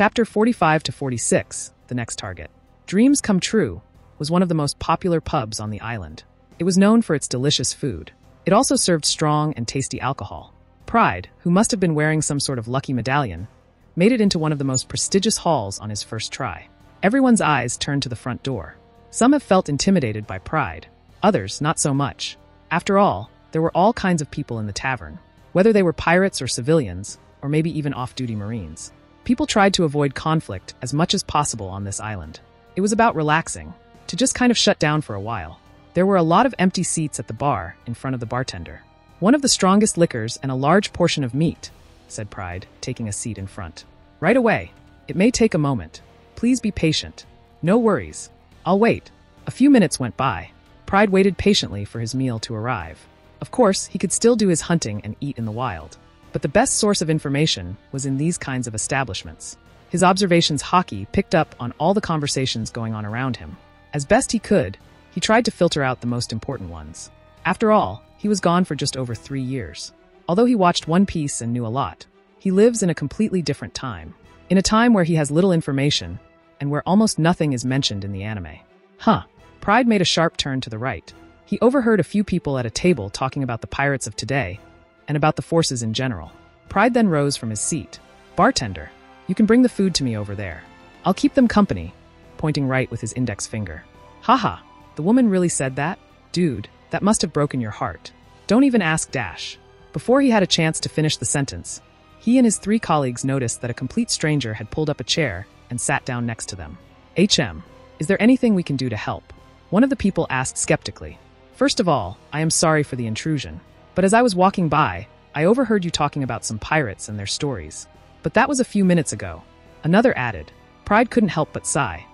Chapter 45 to 46, the next target. Dreams Come True was one of the most popular pubs on the island. It was known for its delicious food. It also served strong and tasty alcohol. Pride, who must have been wearing some sort of lucky medallion, made it into one of the most prestigious halls on his first try. Everyone's eyes turned to the front door. Some have felt intimidated by Pride, others not so much. After all, there were all kinds of people in the tavern, whether they were pirates or civilians, or maybe even off-duty marines. People tried to avoid conflict as much as possible on this island. It was about relaxing, to just kind of shut down for a while. There were a lot of empty seats at the bar in front of the bartender. One of the strongest liquors and a large portion of meat, said Pride, taking a seat in front. Right away. It may take a moment. Please be patient. No worries. I'll wait. A few minutes went by. Pride waited patiently for his meal to arrive. Of course, he could still do his hunting and eat in the wild. But the best source of information was in these kinds of establishments. His observations Haki picked up on all the conversations going on around him. As best he could, he tried to filter out the most important ones. After all, he was gone for just over three years. Although he watched One Piece and knew a lot, he lives in a completely different time. In a time where he has little information, and where almost nothing is mentioned in the anime. Huh. Pride made a sharp turn to the right. He overheard a few people at a table talking about the pirates of today, and about the forces in general. Pride then rose from his seat. Bartender, you can bring the food to me over there. I'll keep them company, pointing right with his index finger. Haha, the woman really said that? Dude, that must have broken your heart. Don't even ask Dash. Before he had a chance to finish the sentence, he and his three colleagues noticed that a complete stranger had pulled up a chair and sat down next to them. HM, is there anything we can do to help? One of the people asked skeptically. First of all, I am sorry for the intrusion. But as I was walking by, I overheard you talking about some pirates and their stories. But that was a few minutes ago. Another added. Pride couldn't help but sigh.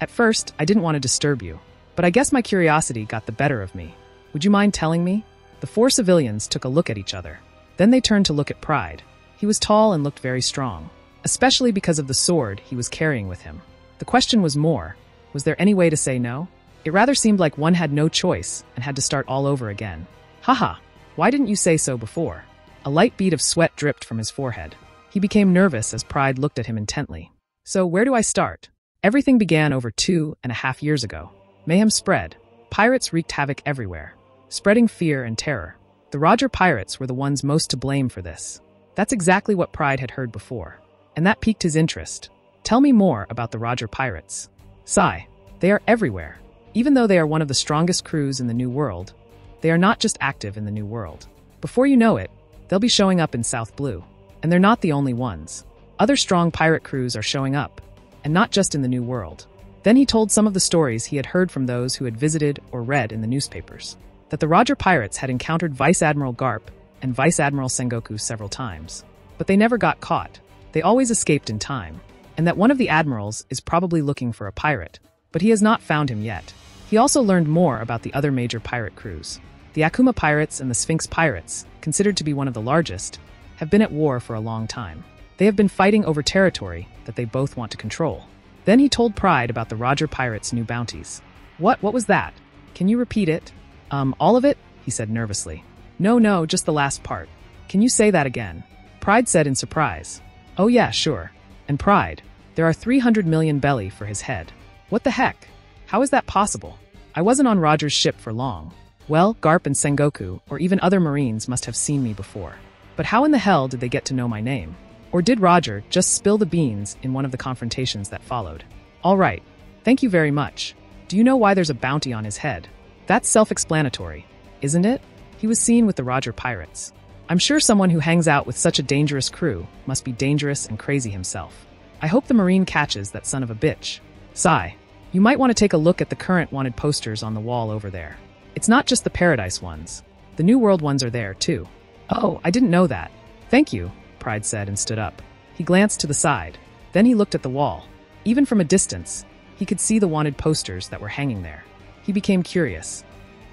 At first, I didn't want to disturb you, but I guess my curiosity got the better of me. Would you mind telling me? The four civilians took a look at each other. Then they turned to look at Pride. He was tall and looked very strong, especially because of the sword he was carrying with him. The question was more, was there any way to say no? It rather seemed like one had no choice and had to start all over again. Haha, why didn't you say so before? A light bead of sweat dripped from his forehead. He became nervous as Pride looked at him intently. So, where do I start? Everything began over two and a half years ago. Mayhem spread. Pirates wreaked havoc everywhere, spreading fear and terror. The Roger pirates were the ones most to blame for this. That's exactly what Pride had heard before, and that piqued his interest. Tell me more about the Roger pirates. Sigh. They are everywhere. Even though they are one of the strongest crews in the New World, they are not just active in the New World. Before you know it, they'll be showing up in South Blue. And they're not the only ones. Other strong pirate crews are showing up, and not just in the New World. Then he told some of the stories he had heard from those who had visited or read in the newspapers. That the Roger pirates had encountered Vice Admiral Garp and Vice Admiral Sengoku several times. But they never got caught. They always escaped in time. And that one of the admirals is probably looking for a pirate, but he has not found him yet. He also learned more about the other major pirate crews. The Akuma Pirates and the Sphinx Pirates, considered to be one of the largest, have been at war for a long time. They have been fighting over territory that they both want to control. Then he told Pride about the Roger Pirates' new bounties. What, what was that? Can you repeat it? Um, all of it? He said nervously. No, no, just the last part. Can you say that again? Pride said in surprise. Oh yeah, sure. And Pride, there are 300 million belly for his head. What the heck? How is that possible? I wasn't on Roger's ship for long. Well, Garp and Sengoku, or even other Marines, must have seen me before. But how in the hell did they get to know my name? Or did Roger just spill the beans in one of the confrontations that followed? All right, thank you very much. Do you know why there's a bounty on his head? That's self-explanatory, isn't it? He was seen with the Roger pirates. I'm sure someone who hangs out with such a dangerous crew must be dangerous and crazy himself. I hope the Marine catches that son of a bitch. Sigh. You might want to take a look at the current wanted posters on the wall over there. It's not just the Paradise ones. The New World ones are there, too. Oh, I didn't know that. Thank you, Pride said and stood up. He glanced to the side. Then he looked at the wall. Even from a distance, he could see the wanted posters that were hanging there. He became curious.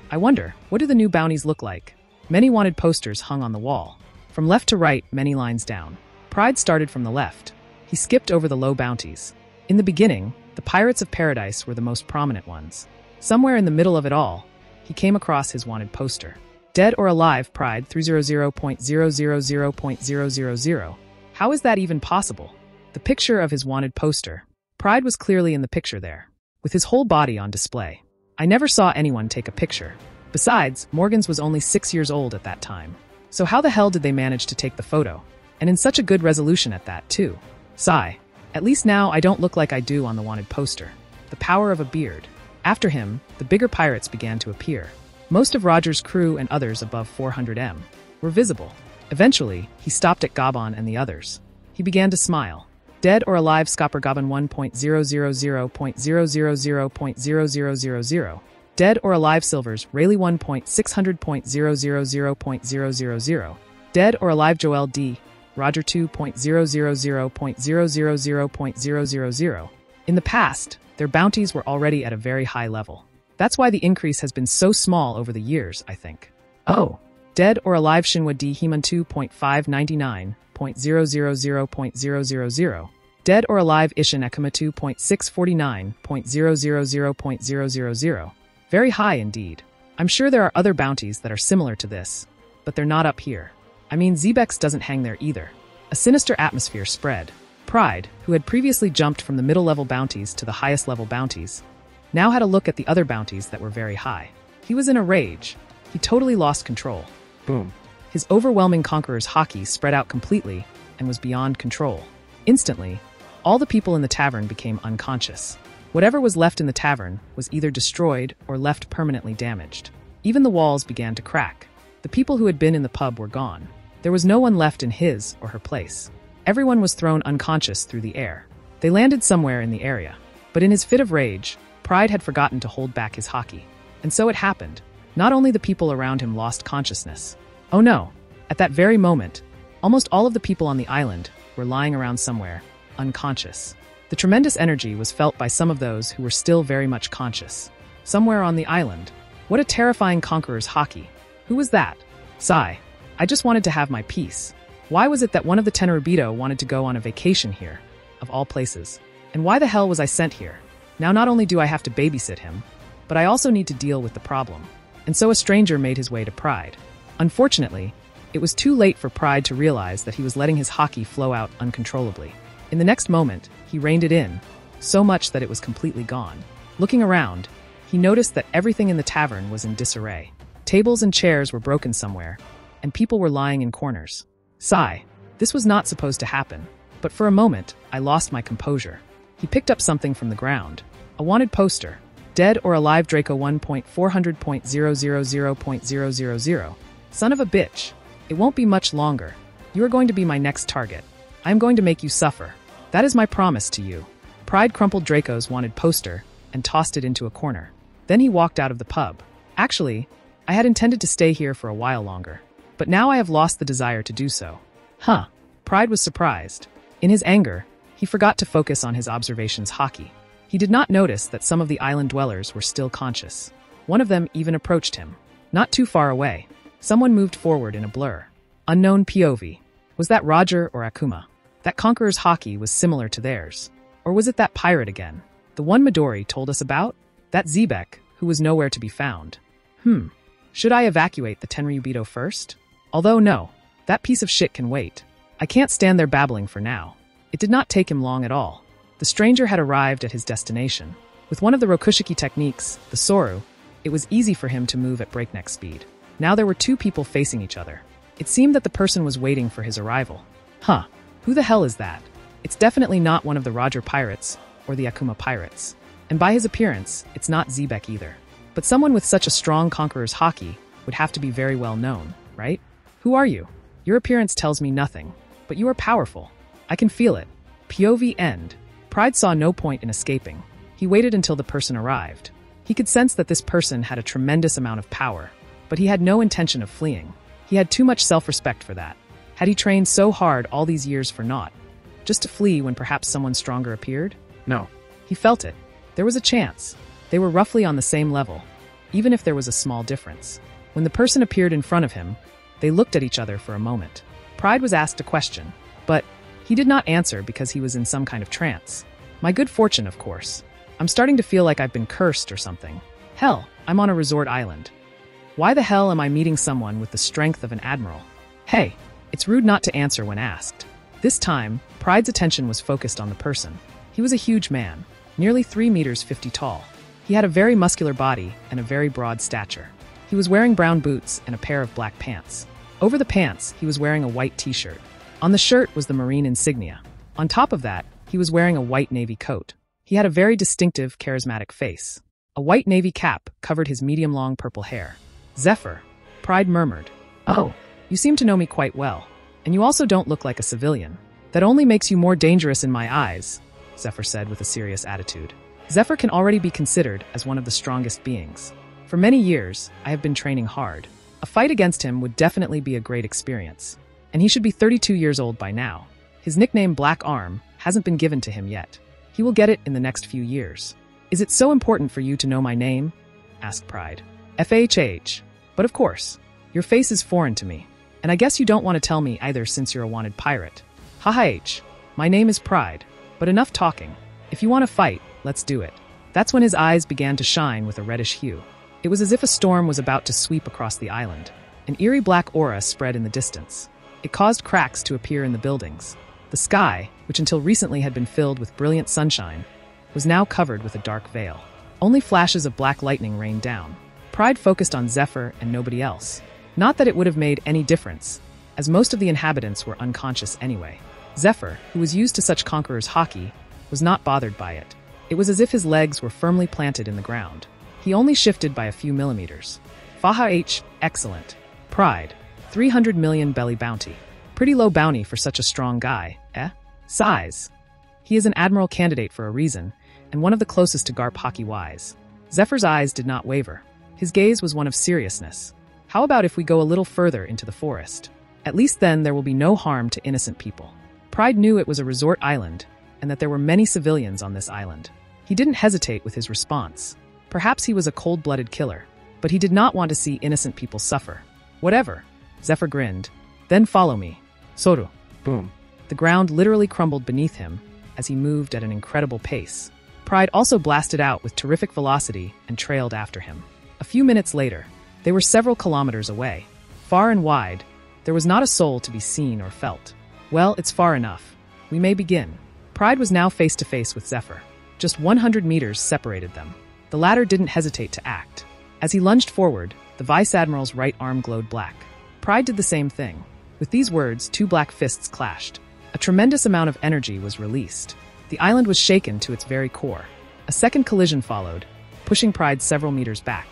I wonder, what do the new bounties look like? Many wanted posters hung on the wall. From left to right, many lines down. Pride started from the left. He skipped over the low bounties. In the beginning, the Pirates of Paradise were the most prominent ones. Somewhere in the middle of it all, he came across his wanted poster. Dead or Alive Pride 300.000.000. How is that even possible? The picture of his wanted poster. Pride was clearly in the picture there, with his whole body on display. I never saw anyone take a picture. Besides, Morgans was only six years old at that time. So how the hell did they manage to take the photo? And in such a good resolution at that, too. Sigh. At least now I don't look like I do on the wanted poster. The power of a beard. After him, the bigger pirates began to appear. Most of Roger's crew and others above 400M were visible. Eventually, he stopped at Gaban and the others. He began to smile. Dead or alive Scopper Gaban 1.000.000.0000. Dead or alive Silvers Rayleigh 1.600.000.000. Dead or alive Gol D. Roger 2.000.000.000. In the past, their bounties were already at a very high level. That's why the increase has been so small over the years, I think. Oh. Dead or alive Shinwa D Heman 2.599.000.000. Dead or alive Ishin Ekama 2.649.000.000. Very high indeed. I'm sure there are other bounties that are similar to this, but they're not up here. I mean, Xebec doesn't hang there either. A sinister atmosphere spread. Pride, who had previously jumped from the middle level bounties to the highest level bounties, now had a look at the other bounties that were very high. He was in a rage. He totally lost control. Boom. His overwhelming conqueror's haki spread out completely and was beyond control. Instantly, all the people in the tavern became unconscious. Whatever was left in the tavern was either destroyed or left permanently damaged. Even the walls began to crack. The people who had been in the pub were gone. There was no one left in his or her place. Everyone was thrown unconscious through the air. They landed somewhere in the area. But in his fit of rage, Pride had forgotten to hold back his haki. And so it happened. Not only the people around him lost consciousness. Oh no! At that very moment, almost all of the people on the island were lying around somewhere, unconscious. The tremendous energy was felt by some of those who were still very much conscious. Somewhere on the island. What a terrifying conqueror's haki. Who was that? Sigh. I just wanted to have my peace. Why was it that one of the Tenryubito wanted to go on a vacation here, of all places? And why the hell was I sent here? Now not only do I have to babysit him, but I also need to deal with the problem. And so a stranger made his way to Pride. Unfortunately, it was too late for Pride to realize that he was letting his haki flow out uncontrollably. In the next moment, he reined it in, so much that it was completely gone. Looking around, he noticed that everything in the tavern was in disarray. Tables and chairs were broken somewhere, and people were lying in corners. Sigh. This was not supposed to happen, but for a moment, I lost my composure. He picked up something from the ground. A wanted poster. Dead or alive Draco 1.400.000.000. Son of a bitch. It won't be much longer. You are going to be my next target. I am going to make you suffer. That is my promise to you. Pride crumpled Draco's wanted poster and tossed it into a corner. Then he walked out of the pub. Actually, I had intended to stay here for a while longer, but now I have lost the desire to do so. Huh. Pride was surprised. In his anger, he forgot to focus on his observations haki. He did not notice that some of the island dwellers were still conscious. One of them even approached him. Not too far away, someone moved forward in a blur. Unknown POV. Was that Roger or Akuma? That conqueror's haki was similar to theirs. Or was it that pirate again? The one Midori told us about? That Xebec, who was nowhere to be found. Hmm. Should I evacuate the Tenryubito first? Although no, that piece of shit can wait. I can't stand there babbling for now. It did not take him long at all. The stranger had arrived at his destination. With one of the Rokushiki techniques, the Soru, it was easy for him to move at breakneck speed. Now there were two people facing each other. It seemed that the person was waiting for his arrival. Huh, who the hell is that? It's definitely not one of the Roger pirates or the Akuma pirates. And by his appearance, it's not Xebec either. But someone with such a strong conqueror's haki would have to be very well known, right? Who are you? Your appearance tells me nothing, but you are powerful. I can feel it. POV end. Pride saw no point in escaping. He waited until the person arrived. He could sense that this person had a tremendous amount of power, but he had no intention of fleeing. He had too much self-respect for that. Had he trained so hard all these years for naught? Just to flee when perhaps someone stronger appeared? No. He felt it. There was a chance. They were roughly on the same level, even if there was a small difference. When the person appeared in front of him, they looked at each other for a moment. Pride was asked a question, but he did not answer because he was in some kind of trance. My good fortune, of course. I'm starting to feel like I've been cursed or something. Hell, I'm on a resort island. Why the hell am I meeting someone with the strength of an admiral? Hey, it's rude not to answer when asked. This time, Pride's attention was focused on the person. He was a huge man, nearly 3 meters 50 tall. He had a very muscular body and a very broad stature. He was wearing brown boots and a pair of black pants. Over the pants, he was wearing a white t-shirt. On the shirt was the Marine insignia. On top of that, he was wearing a white navy coat. He had a very distinctive, charismatic face. A white navy cap covered his medium-long purple hair. Zephyr, Pride murmured. Oh, you seem to know me quite well. And you also don't look like a civilian. That only makes you more dangerous in my eyes, Zephyr said with a serious attitude. Zephyr can already be considered as one of the strongest beings. For many years, I have been training hard. A fight against him would definitely be a great experience. And he should be 32 years old by now. His nickname Black Arm hasn't been given to him yet. He will get it in the next few years. Is it so important for you to know my name? asked Pride. FHH. But of course, your face is foreign to me. And I guess you don't want to tell me either since you're a wanted pirate. Haha H. My name is Pride. But enough talking. If you want to fight, let's do it. That's when his eyes began to shine with a reddish hue. It was as if a storm was about to sweep across the island. An eerie black aura spread in the distance. It caused cracks to appear in the buildings. The sky, which until recently had been filled with brilliant sunshine, was now covered with a dark veil. Only flashes of black lightning rained down. Pride focused on Zephyr and nobody else. Not that it would have made any difference, as most of the inhabitants were unconscious anyway. Zephyr, who was used to such conquerors' haki, was not bothered by it. It was as if his legs were firmly planted in the ground. He only shifted by a few millimeters. Faha H, excellent. Pride, 300 million belly bounty. Pretty low bounty for such a strong guy, eh? Size. He is an admiral candidate for a reason, and one of the closest to Garp Haki wise. Zephyr's eyes did not waver. His gaze was one of seriousness. How about if we go a little further into the forest? At least then there will be no harm to innocent people. Pride knew it was a resort island, and that there were many civilians on this island. He didn't hesitate with his response. Perhaps he was a cold-blooded killer, but he did not want to see innocent people suffer. Whatever. Zephyr grinned. Then follow me. Soru. Boom. The ground literally crumbled beneath him as he moved at an incredible pace. Pride also blasted out with terrific velocity and trailed after him. A few minutes later, they were several kilometers away. Far and wide, there was not a soul to be seen or felt. Well, it's far enough. We may begin. Pride was now face to face with Zephyr. Just 100 meters separated them. The latter didn't hesitate to act. As he lunged forward, the Vice Admiral's right arm glowed black. Pride did the same thing. With these words, two black fists clashed. A tremendous amount of energy was released. The island was shaken to its very core. A second collision followed, pushing Pride several meters back.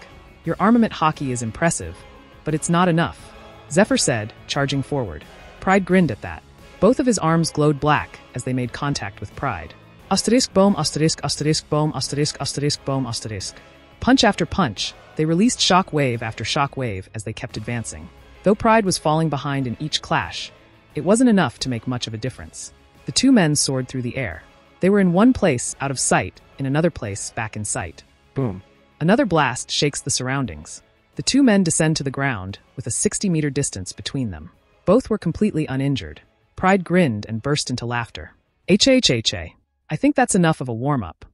Your armament haki is impressive, but it's not enough, Zephyr said, charging forward. Pride grinned at that. Both of his arms glowed black as they made contact with Pride. Asterisk boom, asterisk, asterisk boom, asterisk, asterisk boom, asterisk. Punch after punch, they released shock wave after shock wave as they kept advancing. Though Pride was falling behind in each clash, it wasn't enough to make much of a difference. The two men soared through the air. They were in one place out of sight, in another place back in sight. Boom. Another blast shakes the surroundings. The two men descend to the ground, with a 60 meter distance between them. Both were completely uninjured. Pride grinned and burst into laughter. HHHA. I think that's enough of a warm up.